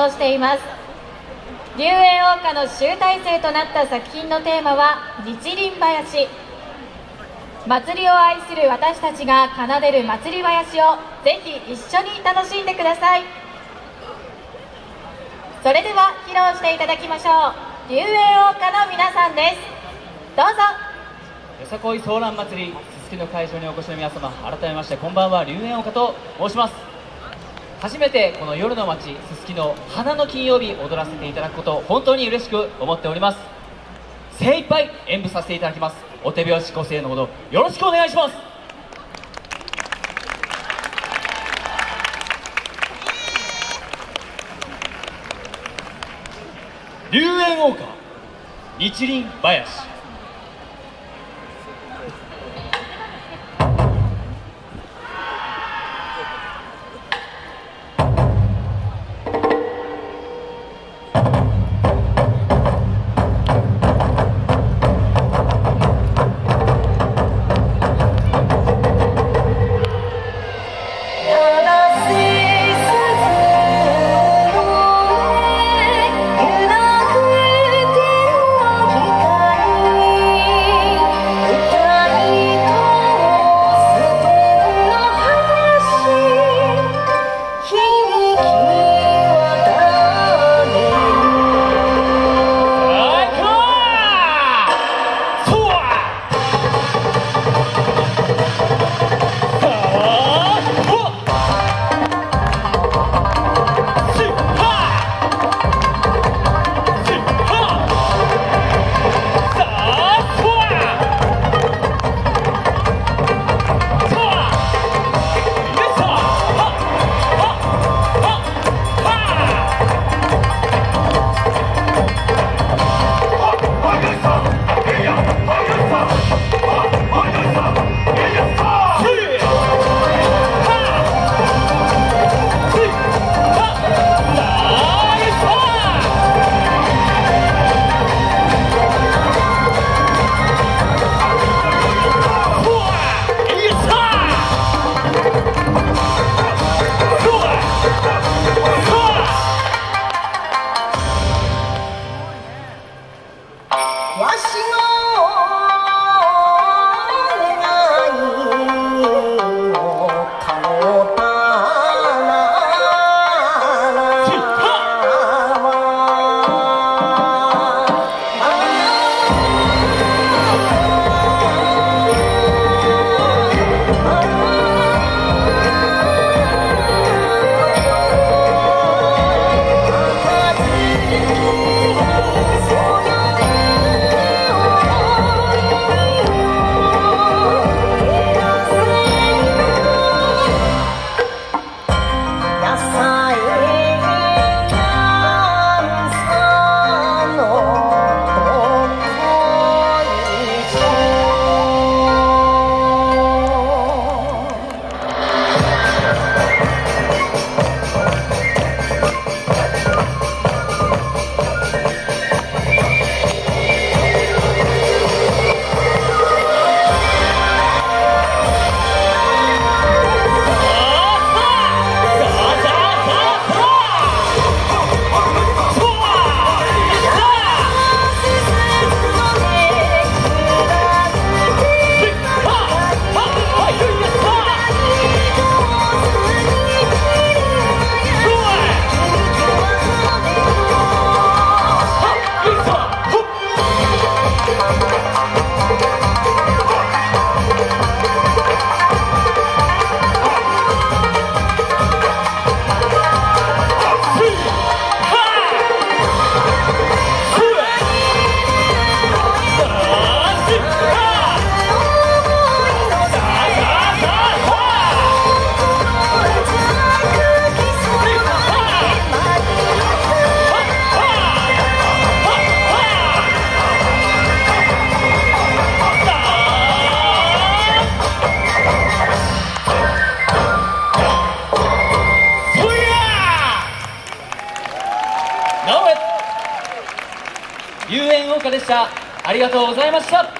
としています。龍炎王家の集大成となった作品のテーマは日輪林祭りを愛する私たちが奏でる祭り林をぜひ一緒に楽しんでください。それでは披露していただきましょう。龍炎王家の皆さんです。どうぞ。よさこいソーラン祭りすすきの会場にお越しの皆様改めましてこんばんは。龍炎岡と申します。初めてこの夜の街すすきの花の金曜日踊らせていただくことを本当に嬉しく思っております。精一杯演舞させていただきます。お手拍子ご声援のほどよろしくお願いします。龍炎王家日輪林。でした。ありがとうございました。